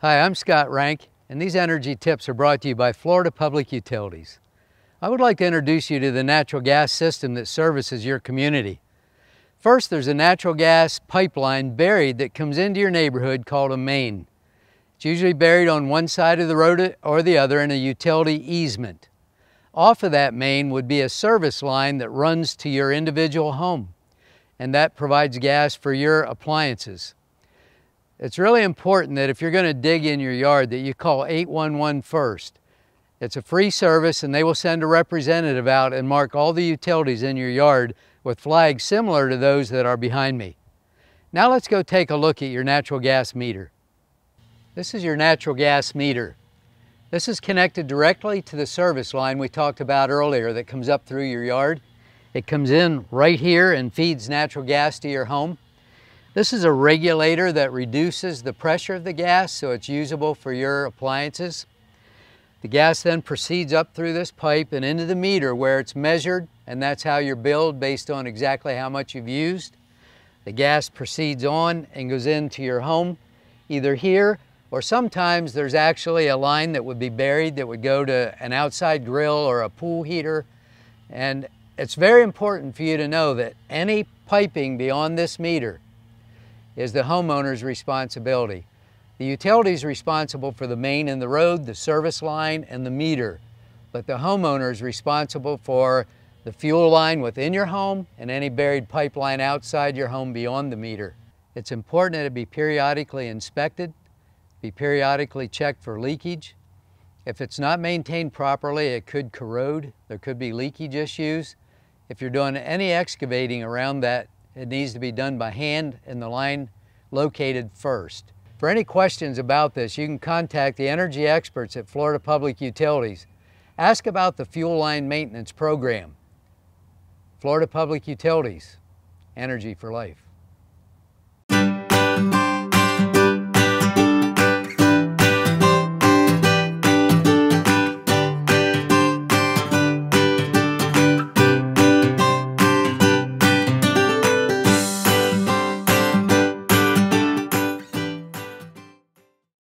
Hi, I'm Scott Rank, and these energy tips are brought to you by Florida Public Utilities. I would like to introduce you to the natural gas system that services your community. First, there's a natural gas pipeline buried that comes into your neighborhood called a main. It's usually buried on one side of the road or the other in a utility easement. Off of that main would be a service line that runs to your individual home, and that provides gas for your appliances. It's really important that if you're going to dig in your yard that you call 811 first. It's a free service and they will send a representative out and mark all the utilities in your yard with flags similar to those that are behind me. Now let's go take a look at your natural gas meter. This is your natural gas meter. This is connected directly to the service line we talked about earlier that comes up through your yard. It comes in right here and feeds natural gas to your home. This is a regulator that reduces the pressure of the gas so it's usable for your appliances. The gas then proceeds up through this pipe and into the meter where it's measured and that's how you're billed based on exactly how much you've used. The gas proceeds on and goes into your home either here or sometimes there's actually a line that would be buried that would go to an outside grill or a pool heater and it's very important for you to know that any piping beyond this meter is the homeowner's responsibility. The utility is responsible for the main and the road, the service line, and the meter. But the homeowner is responsible for the fuel line within your home and any buried pipeline outside your home beyond the meter. It's important that it be periodically inspected, be periodically checked for leakage. If it's not maintained properly, it could corrode. There could be leakage issues. If you're doing any excavating around that it needs to be done by hand and the line located first. For any questions about this, you can contact the energy experts at Florida Public Utilities. Ask about the fuel line maintenance program. Florida Public Utilities, energy for life.